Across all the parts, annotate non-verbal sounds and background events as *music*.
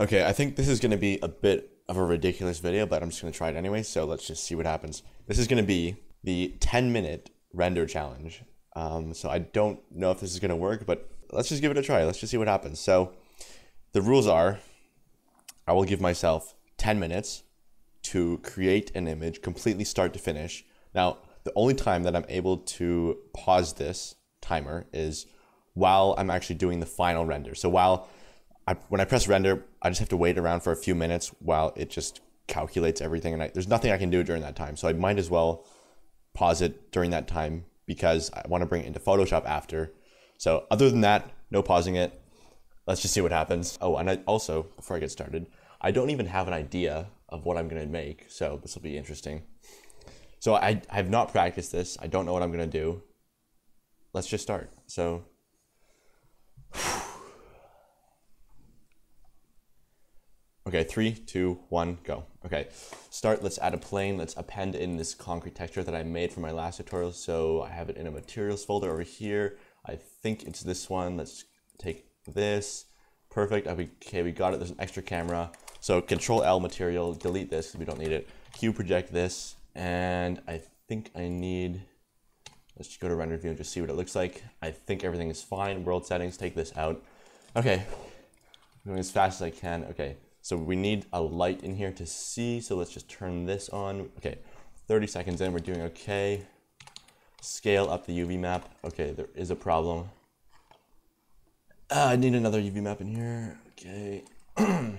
Okay, I think this is going to be a bit of a ridiculous video, but I'm just going to try it anyway, so let's just see what happens. This is going to be the 10 minute render challenge. Um, so I don't know if this is going to work, but let's just give it a try. Let's just see what happens. So the rules are I will give myself 10 minutes to create an image completely start to finish. Now, the only time that I'm able to pause this timer is while I'm actually doing the final render. So while I, when I press render, I just have to wait around for a few minutes while it just calculates everything. And I, there's nothing I can do during that time. So I might as well pause it during that time because I want to bring it into Photoshop after. So other than that, no pausing it. Let's just see what happens. Oh, and I also, before I get started, I don't even have an idea of what I'm going to make. So this will be interesting. So I, I have not practiced this. I don't know what I'm going to do. Let's just start. So Okay, three, two, one, go. Okay, start, let's add a plane. Let's append in this concrete texture that I made for my last tutorial. So I have it in a materials folder over here. I think it's this one. Let's take this. Perfect, okay, we got it. There's an extra camera. So control L material, delete this because we don't need it. Q project this, and I think I need, let's just go to render view and just see what it looks like. I think everything is fine. World settings, take this out. Okay, going as fast as I can. Okay, so we need a light in here to see. So let's just turn this on. Okay, 30 seconds in, we're doing okay. Scale up the UV map. Okay, there is a problem. Uh, I need another UV map in here. Okay. *clears throat*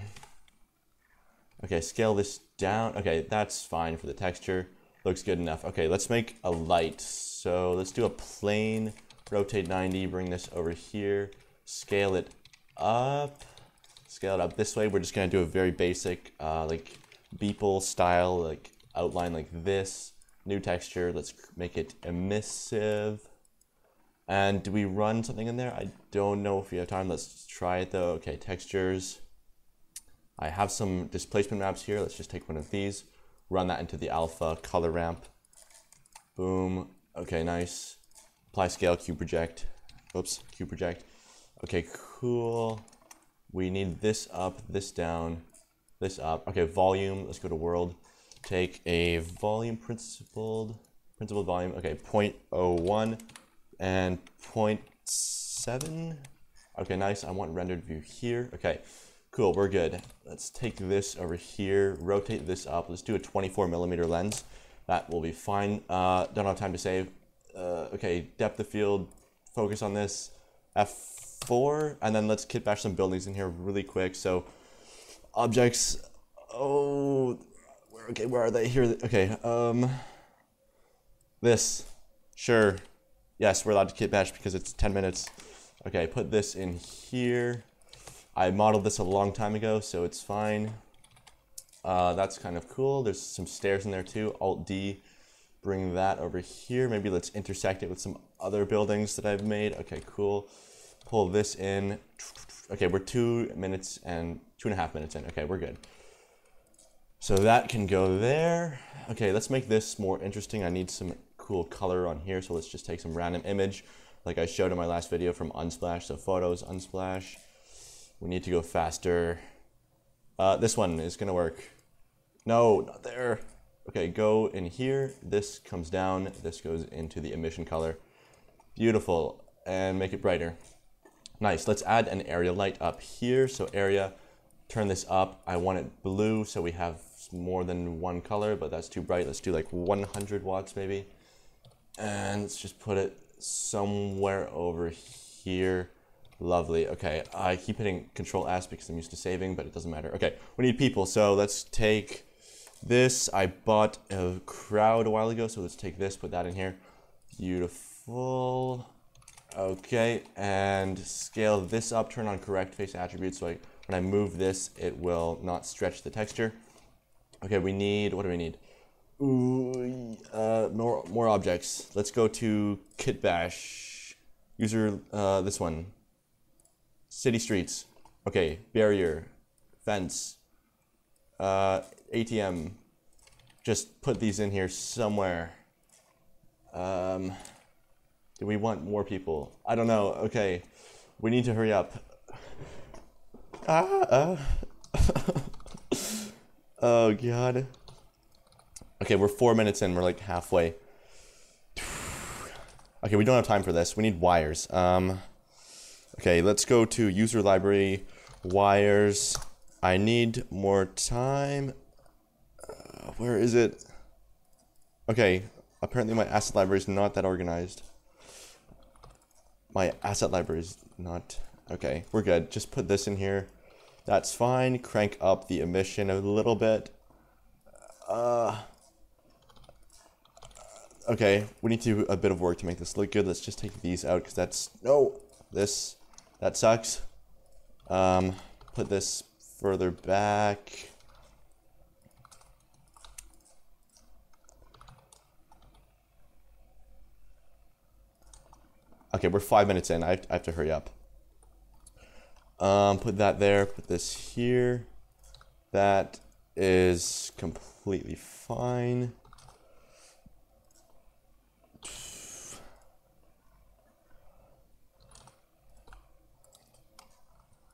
okay, scale this down. Okay, that's fine for the texture. Looks good enough. Okay, let's make a light. So let's do a plane, rotate 90, bring this over here, scale it up scale it up this way. We're just gonna do a very basic, uh, like Beeple style, like outline like this. New texture, let's make it emissive. And do we run something in there? I don't know if we have time. Let's try it though. Okay, textures. I have some displacement maps here. Let's just take one of these, run that into the alpha color ramp. Boom. Okay, nice. Apply scale, Q project. Oops, Q project. Okay, cool. We need this up, this down, this up. Okay, volume, let's go to world. Take a volume principled, principled volume, okay, 0.01 and 0.7. Okay, nice, I want rendered view here. Okay, cool, we're good. Let's take this over here, rotate this up. Let's do a 24 millimeter lens. That will be fine. Uh, don't have time to save. Uh, okay, depth of field, focus on this. F four, and then let's kit bash some buildings in here really quick. So objects, oh, where, okay, where are they? Here, okay, um, this, sure. Yes, we're allowed to kit bash because it's 10 minutes. Okay, put this in here. I modeled this a long time ago, so it's fine. Uh, that's kind of cool. There's some stairs in there too. Alt D, bring that over here. Maybe let's intersect it with some other buildings that I've made. Okay, cool pull this in. Okay, we're two minutes and two and a half minutes in. Okay, we're good. So that can go there. Okay, let's make this more interesting. I need some cool color on here, so let's just take some random image like I showed in my last video from Unsplash. So photos, Unsplash. We need to go faster. Uh, this one is gonna work. No, not there. Okay, go in here. This comes down. This goes into the emission color. Beautiful. And make it brighter. Nice, let's add an area light up here. So area, turn this up. I want it blue so we have more than one color, but that's too bright. Let's do like 100 watts maybe. And let's just put it somewhere over here. Lovely. Okay, I keep hitting Control S because I'm used to saving, but it doesn't matter. Okay, we need people, so let's take this. I bought a crowd a while ago, so let's take this, put that in here. Beautiful. Okay, and scale this up, turn on correct face attributes so I, when I move this, it will not stretch the texture. Okay, we need, what do we need? Ooh, uh, more, more objects. Let's go to kitbash. User, uh, this one. City streets. Okay, barrier, fence, uh, ATM. Just put these in here somewhere. Um, do we want more people? I don't know. Okay, we need to hurry up. Ah, uh. *laughs* oh god. Okay, we're four minutes in. We're like halfway. Okay, we don't have time for this. We need wires. Um, okay, let's go to user library, wires. I need more time. Uh, where is it? Okay, apparently my asset library is not that organized. My asset library is not... Okay, we're good. Just put this in here. That's fine. Crank up the emission a little bit. Uh, okay, we need to do a bit of work to make this look good. Let's just take these out because that's... No! This... That sucks. Um, put this further back. Okay, we're five minutes in. I have, I have to hurry up. Um, put that there. Put this here. That is completely fine.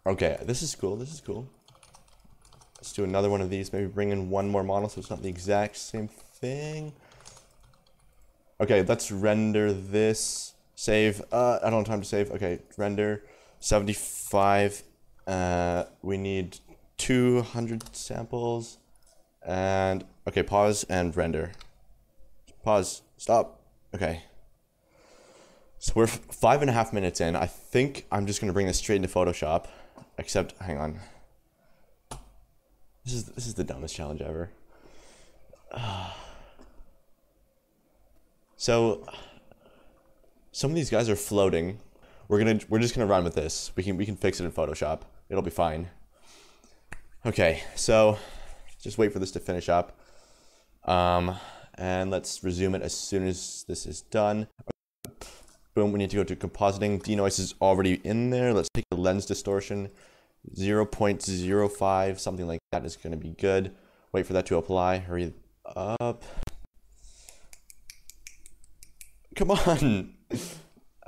Okay, this is cool. This is cool. Let's do another one of these. Maybe bring in one more model so it's not the exact same thing. Okay, let's render this. Save. Uh, I don't have time to save. Okay, render. 75. Uh, we need 200 samples. And, okay, pause and render. Pause. Stop. Okay. So we're five and a half minutes in. I think I'm just going to bring this straight into Photoshop. Except, hang on. This is this is the dumbest challenge ever. Uh, *sighs* so some of these guys are floating. We're gonna we're just gonna run with this. We can we can fix it in Photoshop. It'll be fine. Okay, so just wait for this to finish up. Um, and let's resume it as soon as this is done. Boom, we need to go to compositing. Denoise is already in there. Let's take the lens distortion. 0.05, something like that is going to be good. Wait for that to apply. Hurry up. Come on.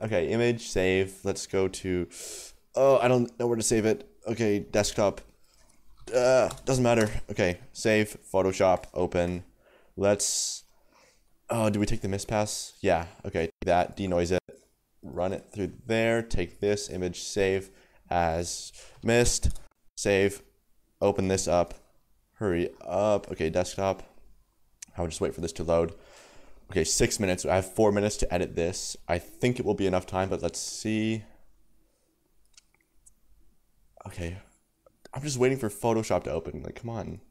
Okay, image, save. Let's go to... Oh, I don't know where to save it. Okay, desktop. Uh, doesn't matter. Okay, save, Photoshop, open. Let's... Oh, do we take the mist pass? Yeah, okay, that, denoise it, run it through there, take this image, save, as mist, save, open this up, hurry up. Okay, desktop. I'll just wait for this to load. Okay, six minutes. I have four minutes to edit this. I think it will be enough time, but let's see. Okay. I'm just waiting for Photoshop to open. Like, come on.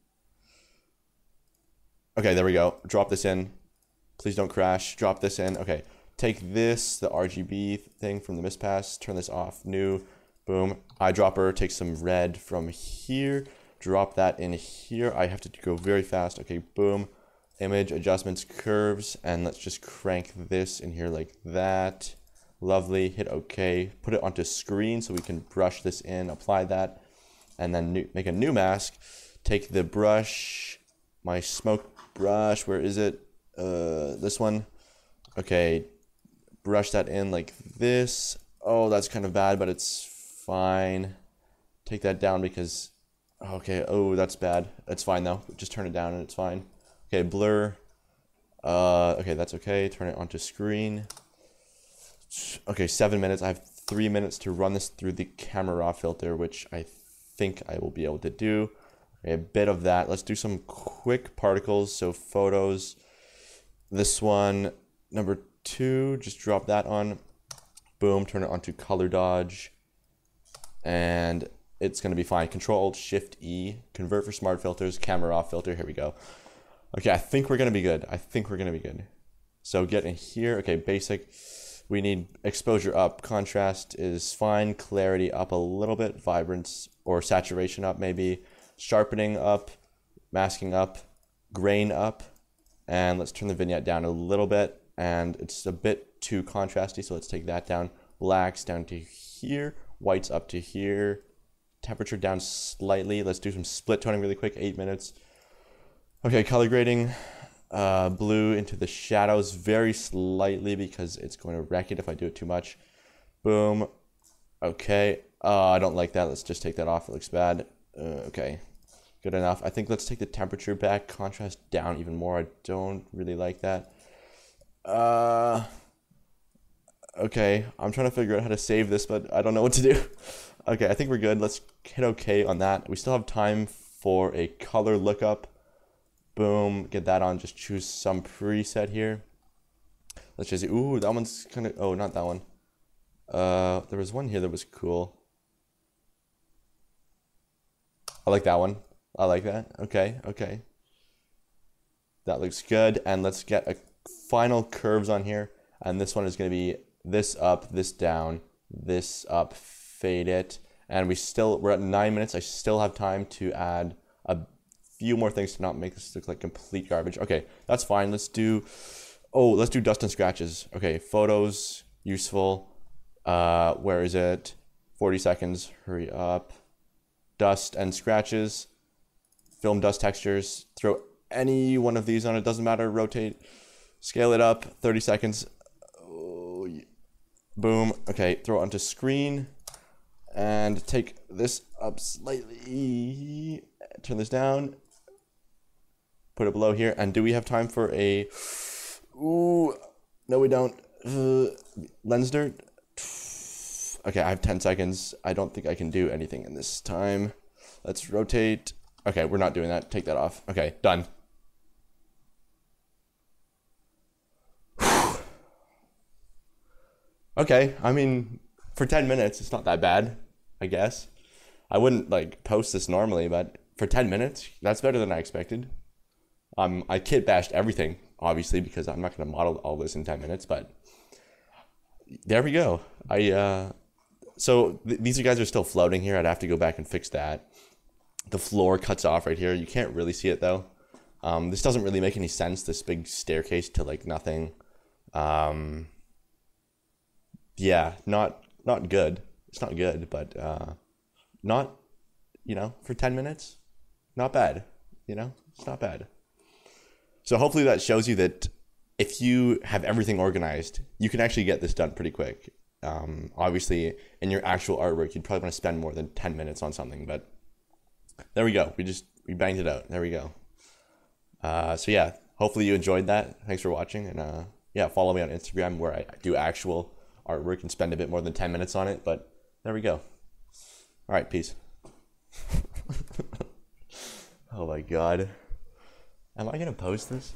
Okay, there we go. Drop this in. Please don't crash. Drop this in. Okay. Take this, the RGB thing from the mist pass. turn this off, new, Boom. Eyedropper, take some red from here. Drop that in here. I have to go very fast. Okay, boom. Image, adjustments, curves. And let's just crank this in here like that. Lovely. Hit OK. Put it onto screen so we can brush this in. Apply that. And then new, make a new mask. Take the brush. My smoke brush. Where is it? Uh, this one. Okay. Brush that in like this. Oh, that's kind of bad, but it's fine. Take that down because, okay, oh, that's bad. That's fine though. Just turn it down and it's fine. Okay, blur. Uh, okay, that's okay. Turn it onto screen. Okay, seven minutes. I have three minutes to run this through the camera raw filter, which I think I will be able to do. Okay, a bit of that. Let's do some quick particles. So photos. This one, number two, just drop that on. Boom, turn it onto color dodge and it's going to be fine. Control Alt Shift E, convert for smart filters, camera raw filter. Here we go. Okay, I think we're to be good. I think we're to be good. So get in here. Okay, basic. We need exposure up. Contrast is fine. Clarity up a little bit. Vibrance or saturation up maybe. Sharpening up. Masking up. Grain up. And let's turn the vignette down a little bit. And it's a bit too contrasty, so let's take that down. Blacks down to here whites up to here. Temperature down slightly. Let's do some split toning really quick, eight minutes. Okay, color grading. Uh, blue into the shadows very slightly because it's going to wreck it if I do it too much. Boom. Okay. Uh, I don't like that. Let's just take that off. It looks bad. Uh, okay. Good enough. I think let's take the temperature back, contrast down even more. I don't really like that. Uh, okay, I'm trying to figure out how to save this, but I don't know what to do. *laughs* Okay, I think we're good. Let's hit OK on that. We still have time for a color lookup. Boom, get that on. Just choose some preset here. Let's just, ooh, that one's kind of, oh, not that one. Uh, there was one here that was cool. I like that one. I like that. Okay, okay. That looks good. And let's get a final curves on here. And this one is going to be this up, this down, this up, fade it. And we still, we're at nine minutes. I still have time to add a few more things to not make this look like complete garbage. Okay, that's fine. Let's do, oh, let's do dust and scratches. Okay, photos, useful. Uh, where is it? 40 seconds, hurry up. Dust and scratches, film dust textures, throw any one of these on it, doesn't matter, rotate, scale it up, 30 seconds. Oh, boom, okay, throw it onto screen and take this up slightly, turn this down, put it below here, and do we have time for a, ooh, no we don't, uh, lens dirt, Okay, I have 10 seconds. I don't think I can do anything in this time. Let's rotate. Okay, we're not doing that. Take that off. Okay, done. *sighs* okay, I mean, for 10 minutes, it's not that bad, I guess. I wouldn't, like, post this normally, but for 10 minutes, that's better than I expected. Um, I kit bashed everything, obviously, because I'm not going to model all this in 10 minutes, but there we go. I, uh, so th- these guys are still floating here. I'd have to go back and fix that. The floor cuts off right here. You can't really see it though. Um, this doesn't really make any sense. This big staircase to like nothing. Um, yeah, not not good. It's not good, but uh, not you know for ten minutes, not bad. You know, it's not bad. So hopefully that shows you that if you have everything organized, you can actually get this done pretty quick. Um, obviously, in your actual artwork, you'd probably want to spend more than 10 minutes on something, but there we go. We just, we banged it out. There we go. Uh, so yeah, hopefully you enjoyed that. Thanks for watching. And uh, yeah, follow me on Instagram where I do actual artwork and spend a bit more than 10 minutes on it. But there we go. All right, peace. *laughs* oh my God. Am I to post this?